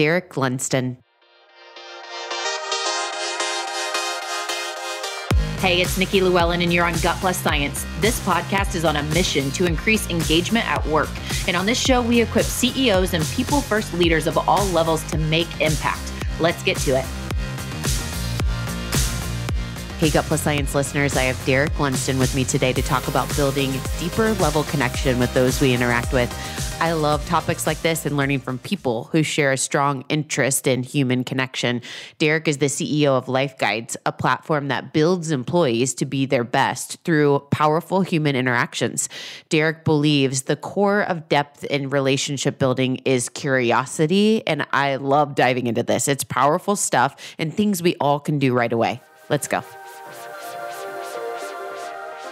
Derek Lundsten. Hey, it's Nikki Llewellyn, and you're on Gut Plus Science. This podcast is on a mission to increase engagement at work. And on this show, we equip CEOs and people first leaders of all levels to make impact. Let's get to it. Hey, Gut Plus Science listeners, I have Derek Lundsten with me today to talk about building deeper level connection with those we interact with. I love topics like this and learning from people who share a strong interest in human connection. Derek is the CEO of Life Guides, a platform that builds employees to be their best through powerful human interactions. Derek believes the core of depth in relationship building is curiosity, and I love diving into this. It's powerful stuff and things we all can do right away. Let's go.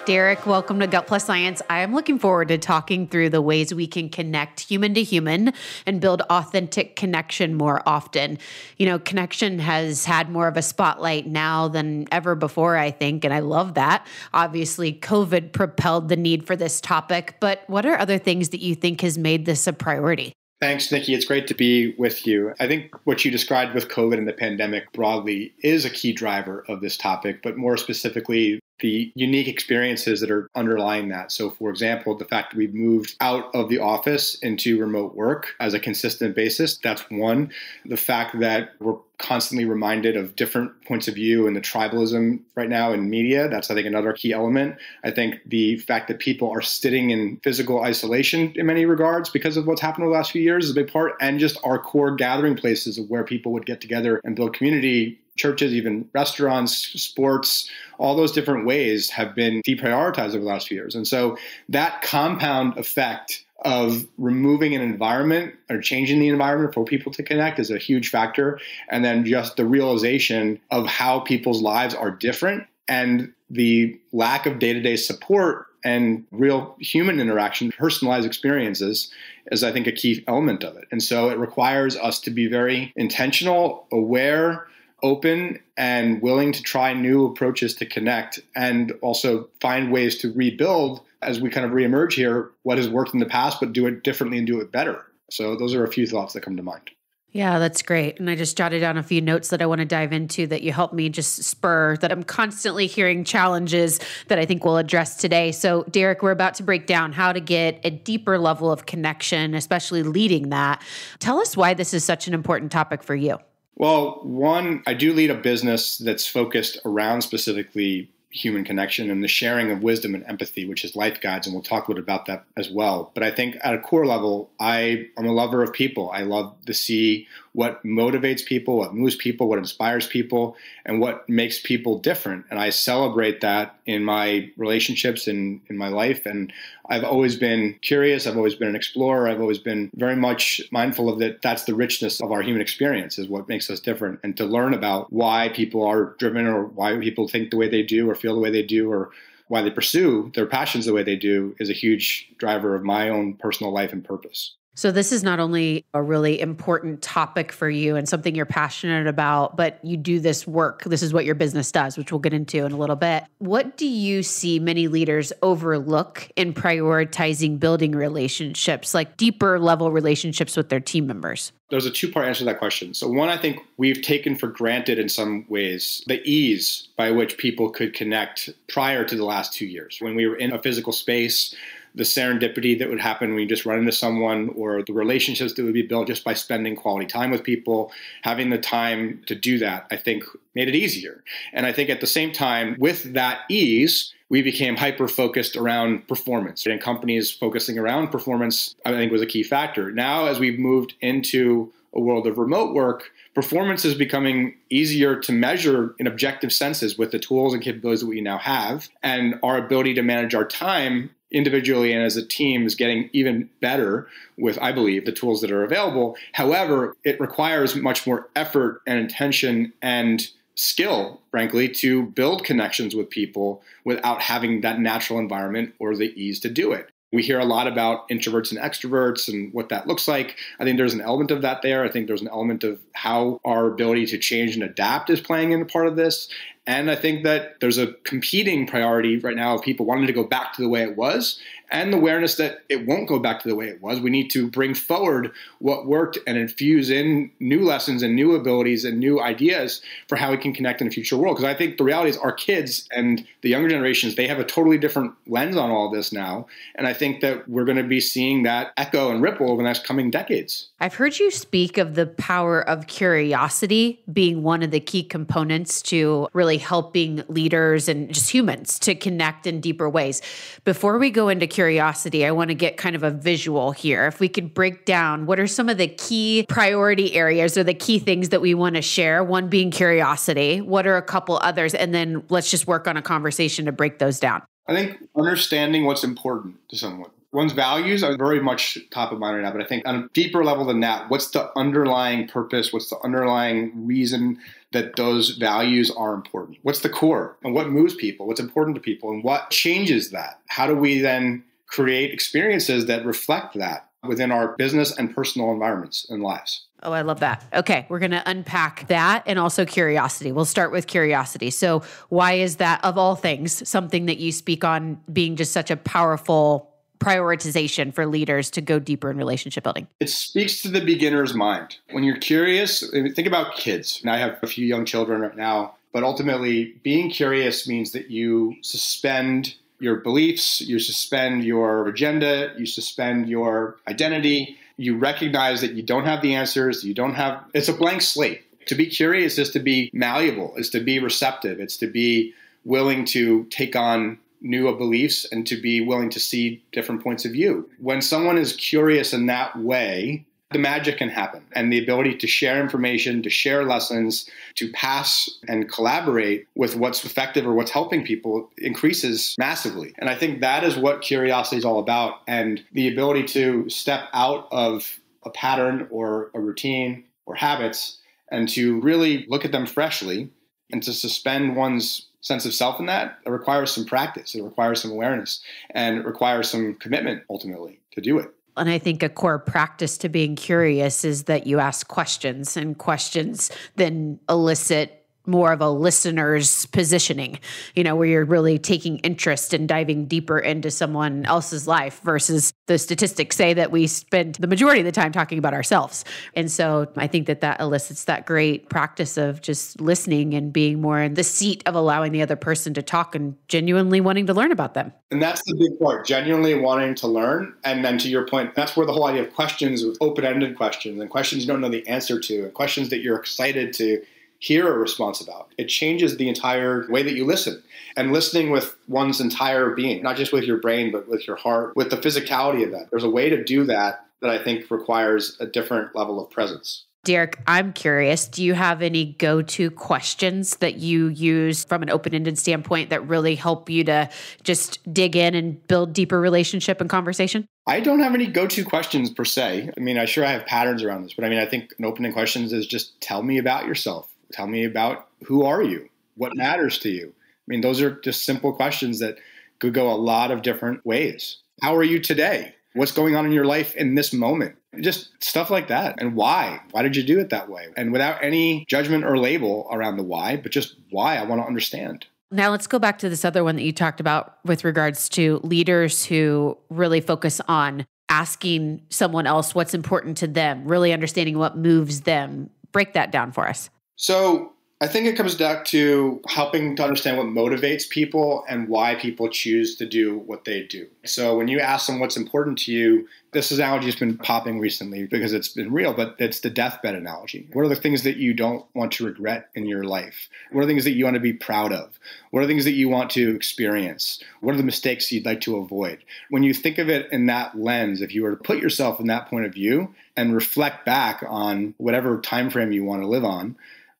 Derek, welcome to Gut Plus Science. I am looking forward to talking through the ways we can connect human to human and build authentic connection more often. You know, connection has had more of a spotlight now than ever before, I think, and I love that. Obviously, COVID propelled the need for this topic, but what are other things that you think has made this a priority? Thanks, Nikki. It's great to be with you. I think what you described with COVID and the pandemic broadly is a key driver of this topic, but more specifically, the unique experiences that are underlying that. So, for example, the fact that we've moved out of the office into remote work as a consistent basis, that's one. The fact that we're constantly reminded of different points of view and the tribalism right now in media, that's, I think, another key element. I think the fact that people are sitting in physical isolation in many regards because of what's happened over the last few years is a big part, and just our core gathering places of where people would get together and build community churches, even restaurants, sports, all those different ways have been deprioritized over the last few years. And so that compound effect of removing an environment or changing the environment for people to connect is a huge factor. And then just the realization of how people's lives are different and the lack of day to day support and real human interaction, personalized experiences, is I think a key element of it. And so it requires us to be very intentional, aware, open and willing to try new approaches to connect and also find ways to rebuild as we kind of reemerge here what has worked in the past, but do it differently and do it better. So those are a few thoughts that come to mind. Yeah, that's great. And I just jotted down a few notes that I want to dive into that you helped me just spur that I'm constantly hearing challenges that I think we'll address today. So, Derek, we're about to break down how to get a deeper level of connection, especially leading that. Tell us why this is such an important topic for you. Well, one, I do lead a business that's focused around specifically human connection and the sharing of wisdom and empathy, which is life guides, and we'll talk a little about that as well. But I think at a core level, I am a lover of people. I love to see what motivates people, what moves people, what inspires people, and what makes people different. And I celebrate that in my relationships and in my life. And I've always been curious. I've always been an explorer. I've always been very much mindful of that. That's the richness of our human experience is what makes us different. And to learn about why people are driven or why people think the way they do or feel the way they do or why they pursue their passions the way they do is a huge driver of my own personal life and purpose. So, this is not only a really important topic for you and something you're passionate about, but you do this work. This is what your business does, which we'll get into in a little bit. What do you see many leaders overlook in prioritizing building relationships, like deeper level relationships with their team members? There's a two part answer to that question. So, one, I think we've taken for granted in some ways the ease by which people could connect prior to the last two years. When we were in a physical space, the serendipity that would happen when you just run into someone or the relationships that would be built just by spending quality time with people, having the time to do that, I think made it easier. And I think at the same time, with that ease, we became hyper focused around performance. And companies focusing around performance, I think, was a key factor. Now, as we've moved into a world of remote work, performance is becoming easier to measure in objective senses with the tools and capabilities that we now have. And our ability to manage our time individually and as a team is getting even better with, I believe, the tools that are available. However, it requires much more effort and intention and skill, frankly, to build connections with people without having that natural environment or the ease to do it. We hear a lot about introverts and extroverts and what that looks like. I think there's an element of that there. I think there's an element of how our ability to change and adapt is playing into part of this. And I think that there's a competing priority right now of people wanting to go back to the way it was and the awareness that it won't go back to the way it was. We need to bring forward what worked and infuse in new lessons and new abilities and new ideas for how we can connect in a future world. Because I think the reality is our kids and the younger generations, they have a totally different lens on all this now. And I think that we're going to be seeing that echo and ripple over the next coming decades. I've heard you speak of the power of curiosity being one of the key components to really helping leaders and just humans to connect in deeper ways. Before we go into curiosity, I want to get kind of a visual here. If we could break down what are some of the key priority areas or the key things that we want to share, one being curiosity, what are a couple others? And then let's just work on a conversation to break those down. I think understanding what's important to someone one's values are very much top of mind right now. But I think on a deeper level than that, what's the underlying purpose? What's the underlying reason that those values are important? What's the core and what moves people? What's important to people and what changes that? How do we then create experiences that reflect that within our business and personal environments and lives? Oh, I love that. Okay, we're going to unpack that and also curiosity. We'll start with curiosity. So, why is that, of all things, something that you speak on being just such a powerful prioritization for leaders to go deeper in relationship building? It speaks to the beginner's mind. When you're curious, think about kids. And I have a few young children right now, but ultimately, being curious means that you suspend your beliefs, you suspend your agenda, you suspend your identity. You recognize that you don't have the answers, you don't have, it's a blank slate. To be curious is to be malleable, is to be receptive, it's to be willing to take on new beliefs and to be willing to see different points of view. When someone is curious in that way, the magic can happen and the ability to share information, to share lessons, to pass and collaborate with what's effective or what's helping people increases massively. And I think that is what curiosity is all about. And the ability to step out of a pattern or a routine or habits and to really look at them freshly and to suspend one's sense of self in that, it requires some practice, it requires some awareness, and it requires some commitment ultimately to do it. And I think a core practice to being curious is that you ask questions, and questions then elicit more of a listener's positioning, you know, where you're really taking interest and diving deeper into someone else's life versus the statistics say that we spend the majority of the time talking about ourselves. And so I think that that elicits that great practice of just listening and being more in the seat of allowing the other person to talk and genuinely wanting to learn about them. And that's the big part, genuinely wanting to learn. And then to your point, that's where the whole idea of questions with open ended questions and questions you don't know the answer to and questions that you're excited to hear a response about. It changes the entire way that you listen. And listening with one's entire being, not just with your brain, but with your heart, with the physicality of that. There's a way to do that that I think requires a different level of presence. Derek, I'm curious. Do you have any go to questions that you use from an open ended standpoint that really help you to just dig in and build deeper relationship and conversation? I don't have any go to questions per se. I mean, I sure I have patterns around this, but I mean, I think an open ended questions is just tell me about yourself tell me about who are you? What matters to you? I mean, those are just simple questions that could go a lot of different ways. How are you today? What's going on in your life in this moment? Just stuff like that. And why? Why did you do it that way? And without any judgment or label around the why, but just why I want to understand. Now, let's go back to this other one that you talked about with regards to leaders who really focus on asking someone else what's important to them, really understanding what moves them. Break that down for us. So I think it comes back to helping to understand what motivates people and why people choose to do what they do. So when you ask them what's important to you, this analogy has been popping recently because it's been real, but it's the deathbed analogy. What are the things that you don't want to regret in your life? What are the things that you want to be proud of? What are the things that you want to experience? What are the mistakes you'd like to avoid? When you think of it in that lens, if you were to put yourself in that point of view and reflect back on whatever time frame you want to live on,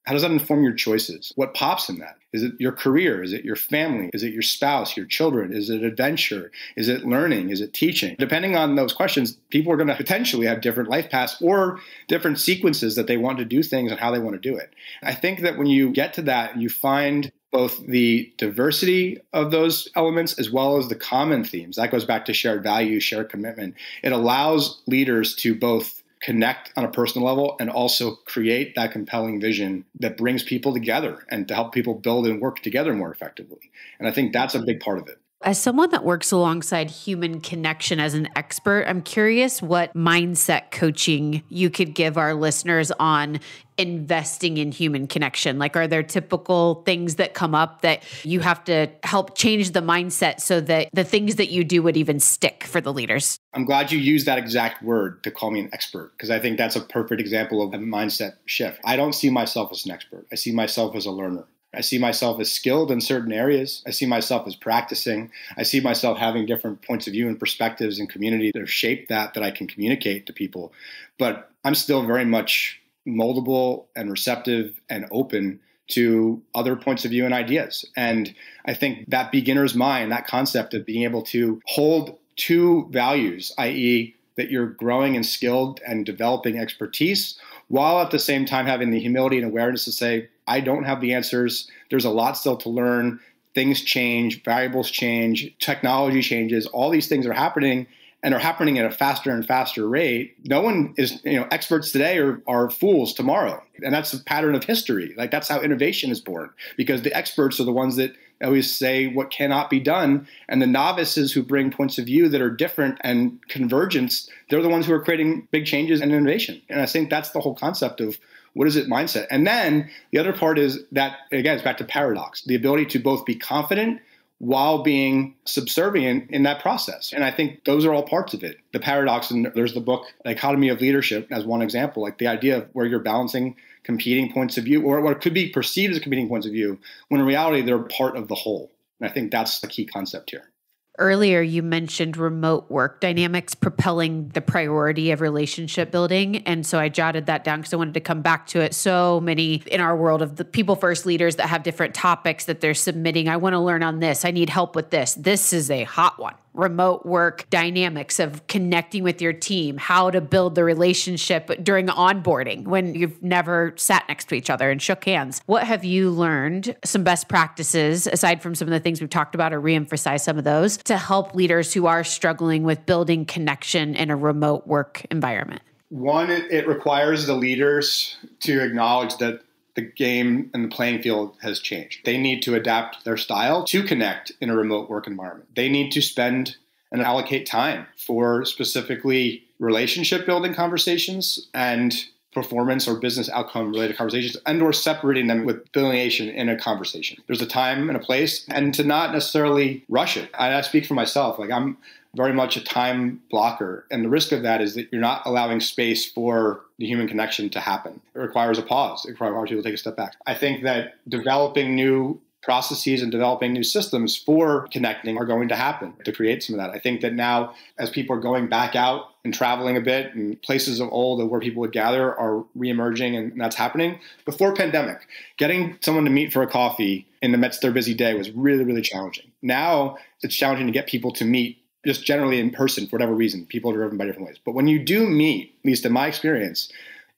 how does that inform your choices? What pops in that? Is it your career? Is it your family? Is it your spouse, your children? Is it adventure? Is it learning? Is it teaching? Depending on those questions, people are going to potentially have different life paths or different sequences that they want to do things and how they want to do it. I think that when you get to that, you find both the diversity of those elements as well as the common themes. That goes back to shared value, shared commitment. It allows leaders to both connect on a personal level and also create that compelling vision that brings people together and to help people build and work together more effectively. And I think that's a big part of it. As someone that works alongside human connection as an expert, I'm curious what mindset coaching you could give our listeners on investing in human connection? Like, are there typical things that come up that you have to help change the mindset so that the things that you do would even stick for the leaders? I'm glad you used that exact word to call me an expert because I think that's a perfect example of a mindset shift. I don't see myself as an expert, I see myself as a learner. I see myself as skilled in certain areas. I see myself as practicing. I see myself having different points of view and perspectives and community that have shaped that that I can communicate to people. But I'm still very much moldable and receptive and open to other points of view and ideas. And I think that beginner's mind, that concept of being able to hold two values, i.e., that you're growing and skilled and developing expertise, while at the same time having the humility and awareness to say, I don't have the answers. There's a lot still to learn. Things change, variables change, technology changes, all these things are happening and are happening at a faster and faster rate. No one is, you know, experts today are, are fools tomorrow. And that's a pattern of history. Like that's how innovation is born because the experts are the ones that always say what cannot be done. And the novices who bring points of view that are different and convergence, they're the ones who are creating big changes and innovation. And I think that's the whole concept of what is it mindset? And then the other part is that, again, it's back to paradox the ability to both be confident while being subservient in that process. And I think those are all parts of it. The paradox, and there's the book Economy of Leadership as one example, like the idea of where you're balancing competing points of view or what could be perceived as competing points of view, when in reality they're part of the whole. And I think that's the key concept here. Earlier, you mentioned remote work dynamics propelling the priority of relationship building. And so I jotted that down because I wanted to come back to it. So many in our world of the people first leaders that have different topics that they're submitting. I want to learn on this. I need help with this. This is a hot one remote work dynamics of connecting with your team, how to build the relationship during onboarding when you've never sat next to each other and shook hands. What have you learned? Some best practices, aside from some of the things we've talked about, or reemphasize some of those to help leaders who are struggling with building connection in a remote work environment? One, it requires the leaders to acknowledge that the game and the playing field has changed. They need to adapt their style to connect in a remote work environment. They need to spend and allocate time for specifically relationship building conversations and performance or business outcome related conversations and or separating them with delineation in a conversation. There's a time and a place and to not necessarily rush it. I, I speak for myself. Like I'm very much a time blocker. And the risk of that is that you're not allowing space for the human connection to happen. It requires a pause. It requires people to take a step back. I think that developing new processes and developing new systems for connecting are going to happen to create some of that. I think that now, as people are going back out and traveling a bit, and places of old where people would gather are reemerging, and that's happening. Before pandemic, getting someone to meet for a coffee in the midst of their busy day was really, really challenging. Now it's challenging to get people to meet just generally in person for whatever reason. People are driven by different ways. But when you do meet, at least in my experience,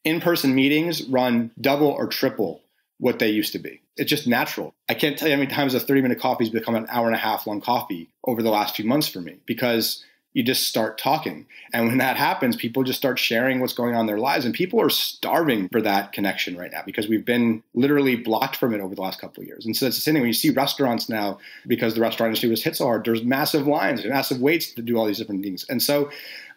in person meetings run double or triple what they used to be. It's just natural. I can't tell you how many times a 30 minute coffee has become an hour and a half long coffee over the last few months for me because you just start talking. And when that happens, people just start sharing what's going on in their lives. And people are starving for that connection right now because we've been literally blocked from it over the last couple of years. And so it's the same thing when you see restaurants now, because the restaurant industry was hit so hard, there's massive lines, massive waits to do all these different things. And so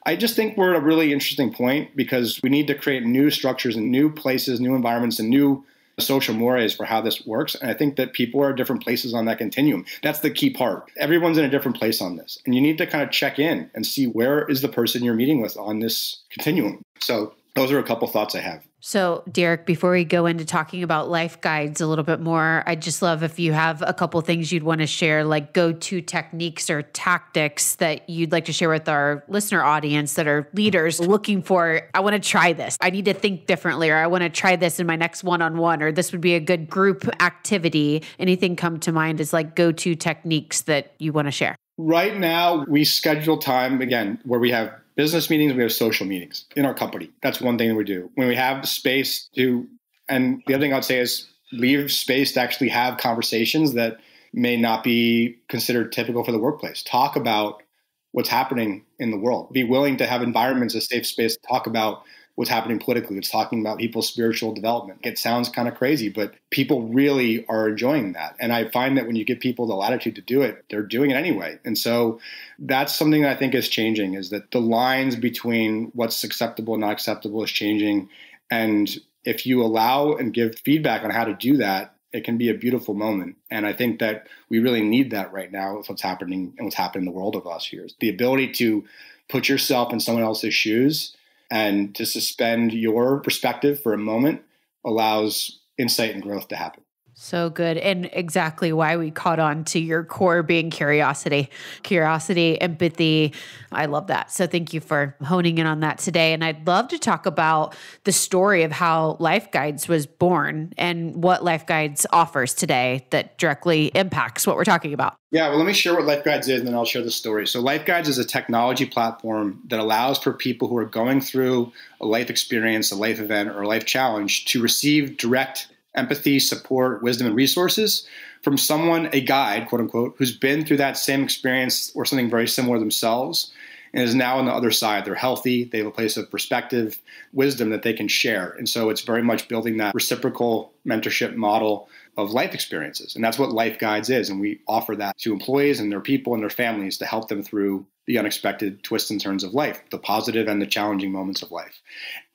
I just think we're at a really interesting point because we need to create new structures and new places, new environments, and new social mores for how this works. And I think that people are at different places on that continuum. That's the key part. Everyone's in a different place on this. And you need to kind of check in and see where is the person you're meeting with on this continuum. So those are a couple thoughts I have. So, Derek, before we go into talking about life guides a little bit more, I'd just love if you have a couple things you'd want to share, like go to techniques or tactics that you'd like to share with our listener audience that are leaders looking for, I want to try this. I need to think differently, or I want to try this in my next one on one, or this would be a good group activity. Anything come to mind as like go to techniques that you want to share? Right now, we schedule time again where we have business meetings, we have social meetings in our company. That's one thing that we do. When we have space to, and the other thing I'd say is leave space to actually have conversations that may not be considered typical for the workplace. Talk about what's happening in the world. Be willing to have environments, a safe space to talk about what's happening politically. It's talking about people's spiritual development. It sounds kind of crazy, but people really are enjoying that. And I find that when you give people the latitude to do it, they're doing it anyway. And so that's something that I think is changing is that the lines between what's acceptable and not acceptable is changing. And if you allow and give feedback on how to do that, it can be a beautiful moment. And I think that we really need that right now with what's happening and what's happening in the world of last years. The ability to put yourself in someone else's shoes and to suspend your perspective for a moment allows insight and growth to happen. So good. And exactly why we caught on to your core being curiosity, curiosity, empathy. I love that. So thank you for honing in on that today. And I'd love to talk about the story of how Life Guides was born and what Life Guides offers today that directly impacts what we're talking about. Yeah, well, let me share what Life Guides is and then I'll share the story. So, Life Guides is a technology platform that allows for people who are going through a life experience, a life event, or a life challenge to receive direct empathy, support, wisdom, and resources from someone, a guide, quote unquote, who's been through that same experience or something very similar themselves and is now on the other side. They're healthy, they have a place of perspective, wisdom that they can share. And so it's very much building that reciprocal mentorship model of life experiences. And that's what Life Guides is. And we offer that to employees and their people and their families to help them through the unexpected twists and turns of life, the positive and the challenging moments of life.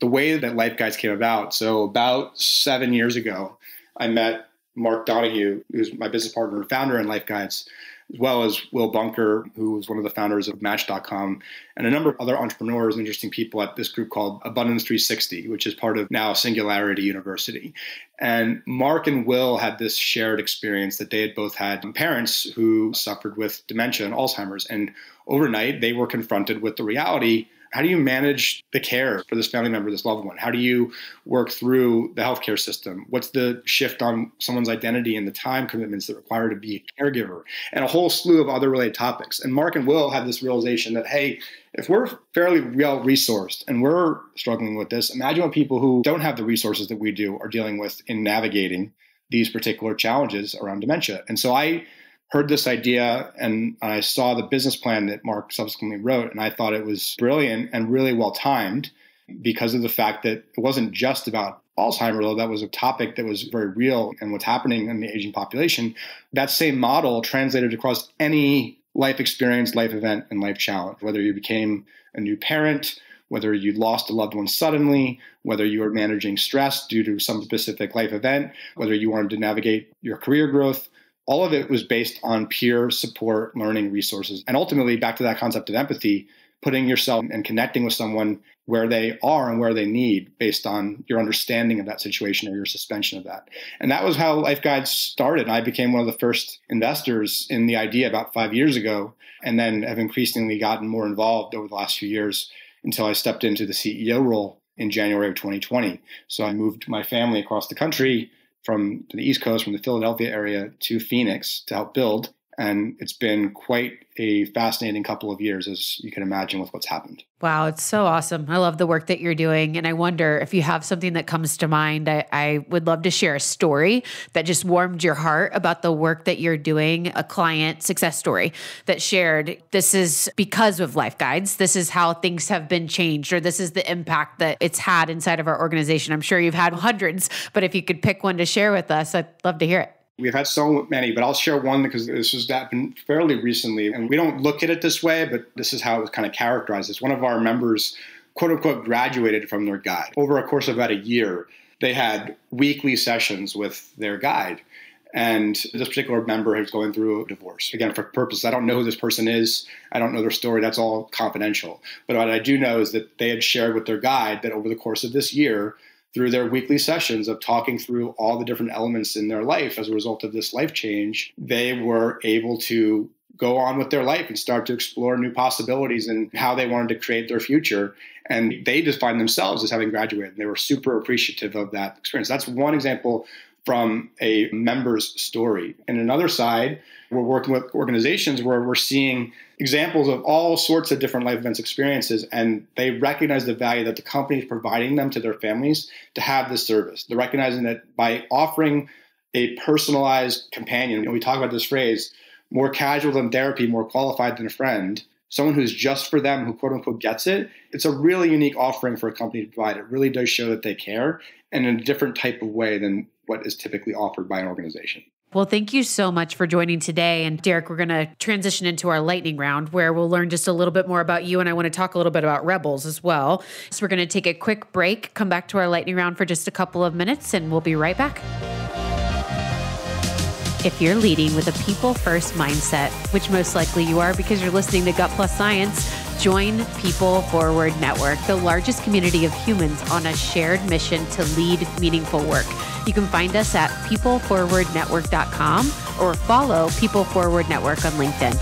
The way that Life Guides came about, so about seven years ago, I met Mark Donahue, who's my business partner and founder in Life Guides, as well as Will Bunker, who was one of the founders of Match.com, and a number of other entrepreneurs and interesting people at this group called Abundance 360, which is part of now Singularity University. And Mark and Will had this shared experience that they had both had parents who suffered with dementia and Alzheimer's. And overnight, they were confronted with the reality how do you manage the care for this family member, this loved one? How do you work through the healthcare system? What's the shift on someone's identity and the time commitments that require to be a caregiver? And a whole slew of other related topics. And Mark and Will had this realization that, hey, if we're fairly well resourced and we're struggling with this, imagine what people who don't have the resources that we do are dealing with in navigating these particular challenges around dementia. And so I heard this idea and I saw the business plan that Mark subsequently wrote, and I thought it was brilliant and really well timed because of the fact that it wasn't just about Alzheimer's, though that was a topic that was very real and what's happening in the aging population. That same model translated across any life experience, life event, and life challenge, whether you became a new parent, whether you lost a loved one suddenly, whether you were managing stress due to some specific life event, whether you wanted to navigate your career growth, all of it was based on peer support learning resources. And ultimately, back to that concept of empathy, putting yourself and connecting with someone where they are and where they need based on your understanding of that situation or your suspension of that. And that was how Life Guides started. I became one of the first investors in the idea about five years ago, and then have increasingly gotten more involved over the last few years until I stepped into the CEO role in January of 2020. So I moved my family across the country from the East Coast, from the Philadelphia area to Phoenix to help build. And it's been quite a fascinating couple of years, as you can imagine, with what's happened. Wow, it's so awesome. I love the work that you're doing. And I wonder if you have something that comes to mind. I, I, would love to share a story that just warmed your heart about the work that you're doing, a client success story that shared this is because of Life Guides. This is how things have been changed, or this is the impact that it's had inside of our organization. I'm sure you've had hundreds, but if you could pick one to share with us, I'd love to hear it. We've had so many, but I'll share one because this has happened fairly recently. And we don't look at it this way, but this is how it was kind of characterized. As one of our members, quote unquote, graduated from their guide. Over a course of about a year, they had weekly sessions with their guide. And this particular member is going through a divorce. Again, for purpose, I don't know who this person is. I don't know their story. That's all confidential. But what I do know is that they had shared with their guide that over the course of this year, through their weekly sessions of talking through all the different elements in their life as a result of this life change, they were able to go on with their life and start to explore new possibilities and how they wanted to create their future. And they defined themselves as having graduated. They were super appreciative of that experience. That's one example from a member's story. And another side, we're working with organizations where we're seeing examples of all sorts of different life events experiences, and they recognize the value that the company is providing them to their families to have this service. They're recognizing that by offering a personalized companion, know, we talk about this phrase, more casual than therapy, more qualified than a friend. someone who's just for them, who quote unquote gets it, it's a really unique offering for a company to provide. It really does show that they care and in a different type of way than what is typically offered by an organization. Well, thank you so much for joining today. And Derek, we're going to transition into our lightning round where we'll learn just a little bit more about you. And I want to talk a little bit about Rebels as well. So we're going to take a quick break, come back to our lightning round for just a couple of minutes, and we'll be right back. If you're leading with a people first mindset, which most likely you are because you're listening to Gut Plus Science, join People Forward Network, the largest community of humans on a shared mission to lead meaningful work. You can find us at peopleforwardnetwork.com or follow People Forward Network on LinkedIn.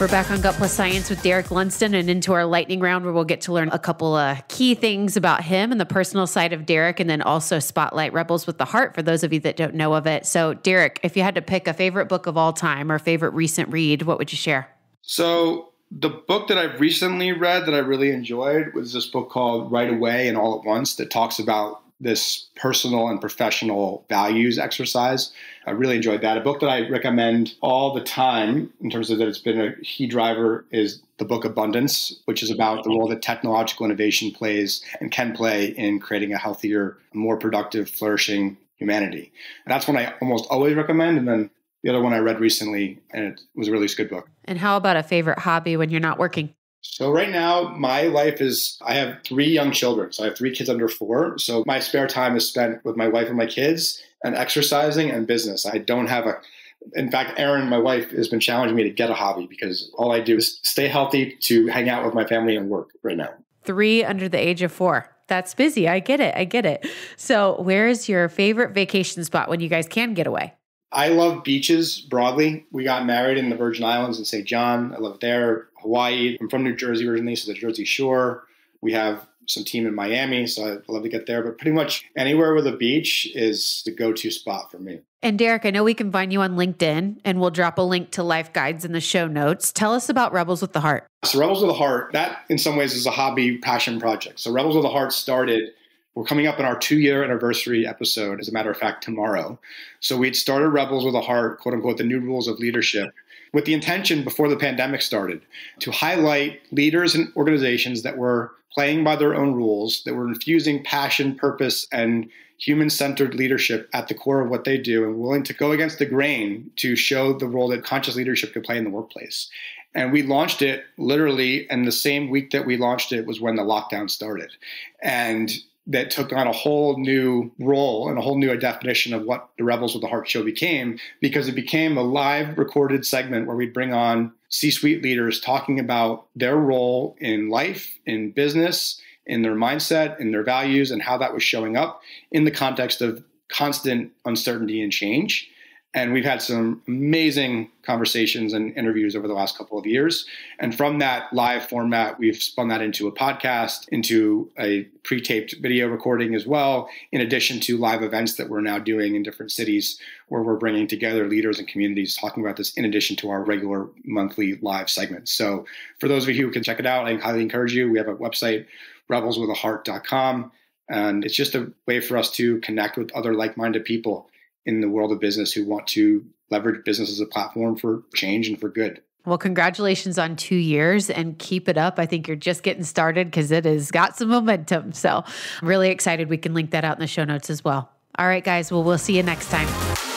We're back on Gut Plus Science with Derek Lundsten and into our lightning round where we'll get to learn a couple of key things about him and the personal side of Derek and then also spotlight Rebels with the Heart for those of you that don't know of it. So, Derek, if you had to pick a favorite book of all time or favorite recent read, what would you share? So, the book that I've recently read that I really enjoyed was this book called Right Away and All at Once that talks about this personal and professional values exercise. I really enjoyed that. A book that I recommend all the time in terms of that it's been a key driver is the book Abundance, which is about the role that technological innovation plays and can play in creating a healthier, more productive, flourishing humanity. And that's one I almost always recommend. And then the other one I read recently, and it was a really good book. And how about a favorite hobby when you're not working? So right now, my life is I have three young children. So I have three kids under four. So my spare time is spent with my wife and my kids and exercising and business. I don't have a in fact, Erin, my wife, has been challenging me to get a hobby because all I do is stay healthy to hang out with my family and work right now. Three under the age of four. That's busy. I get it. I get it. So, where is your favorite vacation spot when you guys can get away? I love beaches broadly. We got married in the Virgin Islands in St. John. I love it there. Hawaii. I'm from New Jersey originally, so the Jersey Shore. We have some team in Miami, so I'd love to get there. But pretty much anywhere with a beach is the go-to spot for me. And Derek, I know we can find you on LinkedIn, and we'll drop a link to life guides in the show notes. Tell us about Rebels with the Heart. So Rebels with the Heart, that in some ways is a hobby passion project. So Rebels with the Heart started we're coming up in our two year anniversary episode, as a matter of fact, tomorrow. So we'd started Rebels with a Heart, quote unquote, the new rules of leadership, with the intention before the pandemic started to highlight leaders and organizations that were playing by their own rules, that were infusing passion, purpose, and human centered leadership at the core of what they do and willing to go against the grain to show the role that conscious leadership could play in the workplace. And we launched it literally, and the same week that we launched it was when the lockdown started. And that took on a whole new role and a whole new definition of what the Rebels with the Heart show became because it became a live recorded segment where we'd bring on C suite leaders talking about their role in life, in business, in their mindset, in their values, and how that was showing up in the context of constant uncertainty and change. And we've had some amazing conversations and interviews over the last couple of years. And from that live format, we've spun that into a podcast, into a pre taped video recording as well, in addition to live events that we're now doing in different cities where we're bringing together leaders and communities talking about this in addition to our regular monthly live segments. So for those of you who can check it out, I highly encourage you. We have a website, rebelswithaheart.com. And it's just a way for us to connect with other like minded people in the world of business who want to leverage business as a platform for change and for good. Well, congratulations on two years and keep it up. I think you're just getting started because it has got some momentum. So, I'm really excited. We can link that out in the show notes as well. All right, guys. Well, we'll see you next time.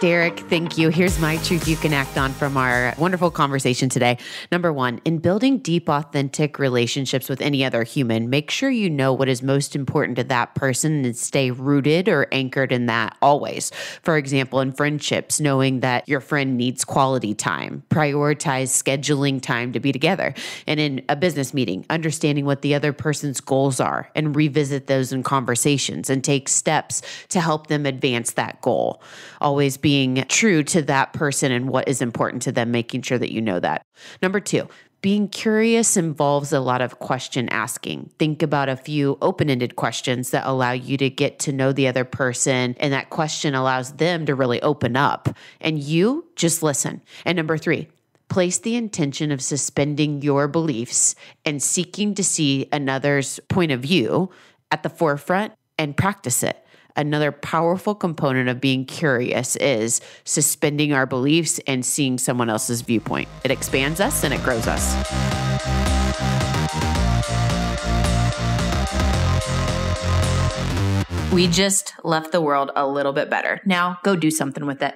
Derek, thank you. Here's my truth you can act on from our wonderful conversation today. Number one, in building deep, authentic relationships with any other human, make sure you know what is most important to that person and stay rooted or anchored in that always. For example, in friendships, knowing that your friend needs quality time, prioritize scheduling time to be together. And in a business meeting, understanding what the other person's goals are and revisit those in conversations and take steps to help them advance that goal. Always be being true to that person and what is important to them, making sure that you know that. Number two, being curious involves a lot of question asking. Think about a few open ended questions that allow you to get to know the other person, and that question allows them to really open up. And you just listen. And number three, place the intention of suspending your beliefs and seeking to see another's point of view at the forefront and practice it another powerful component of being curious is suspending our beliefs and seeing someone else's viewpoint. It expands us and it grows us. We just left the world a little bit better. Now go do something with it.